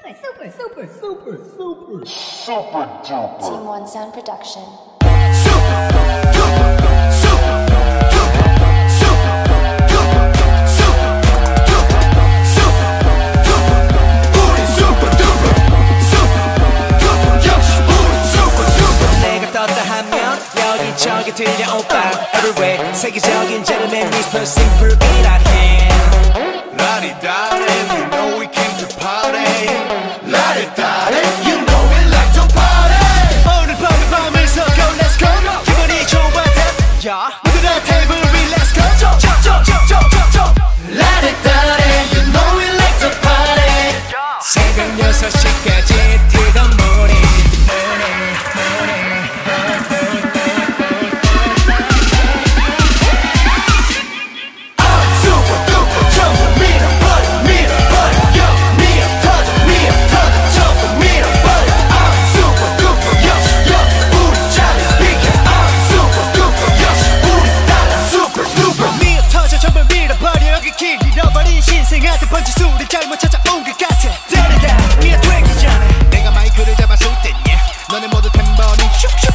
super, super, super, super, super. Team One Sound Production. 내가 떴다 하면 여기저기 들려온 빵 Everywhere 세계적인 gentleman whisper simple in our hand La-di-da-di, you know we came 버려 여기 길 잃어버린 신생한테 번지 소리 잘못 찾아온 것 같아. 데려가 미어 되기 전에. 내가 마이크를 잡았을 땐 yeah. 너네 모두 템버린 슉슉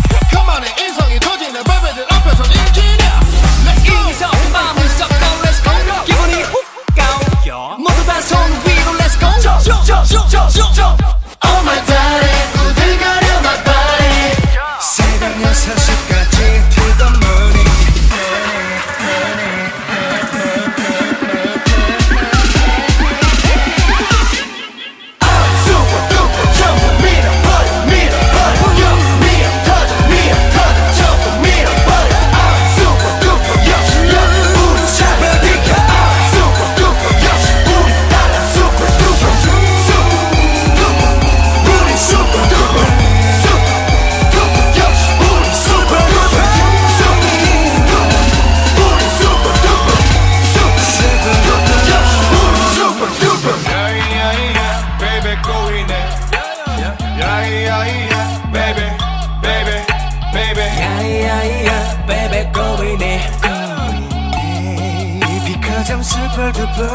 because I'm super duper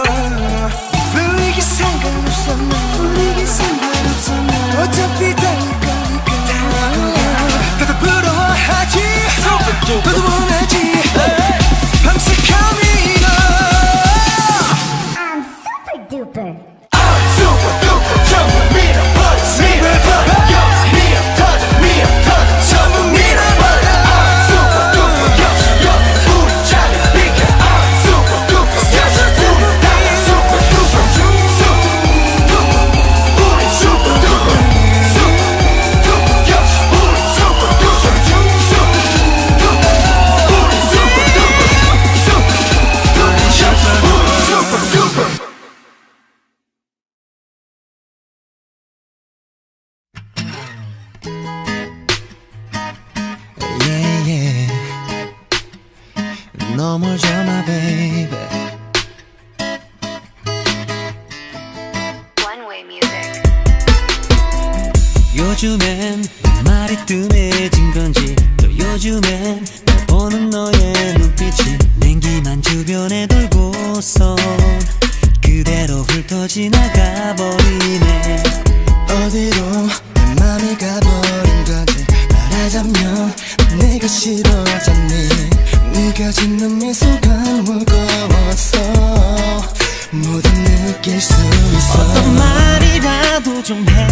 분위기 상관없어 나 분위기 상관없어 나 어차피 달릴 거니까 다들 부러워하지 너도 원하지 밤새 coming up I'm super duper. 넘어져 my baby. One Way Music. 요즘엔 내 말이 뜸해진 건지 또 요즘엔 날 보는 너의 눈빛이 냉기만 주변에 돌고서 그대로 훑어 지나가 버리네. 어디로 내 맘이 가버린 건지 말하자면 내가 싫어졌니 짓는 미소가 무거웠어. 모두 느낄 수 있어. 어떤 말이라도 좀해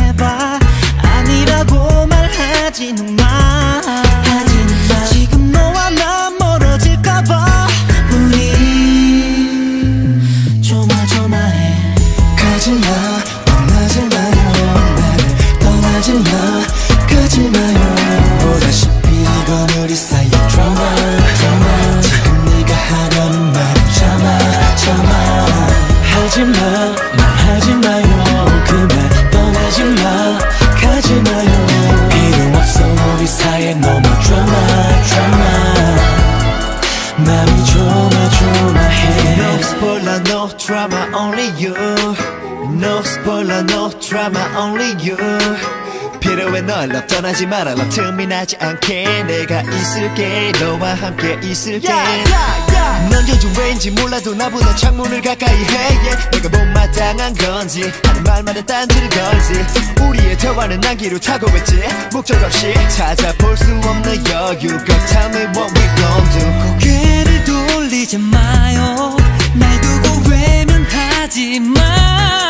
우리 사이에 너무 드라마 드라마 맘이 조마조마해 No spoiler, no drama, only you. No spoiler, no drama, only you. 필요해 널 love 떠나지 마라. love 틈이나지 않게 내가 있을게. 너와 함께 있을게 yeah, 넌 요즘 왠지 몰라도 나보다 창문을 가까이 해. Yeah. 내가 못마땅한 건지 하는 말마다 딴지를 걸지. 우리의 대화는 난기로 타고 있지. 목적 없이 찾아볼 수 없는 여유 got tell me what we gon' do 고개를 돌리지 마요. 날 두고 외면하지 마.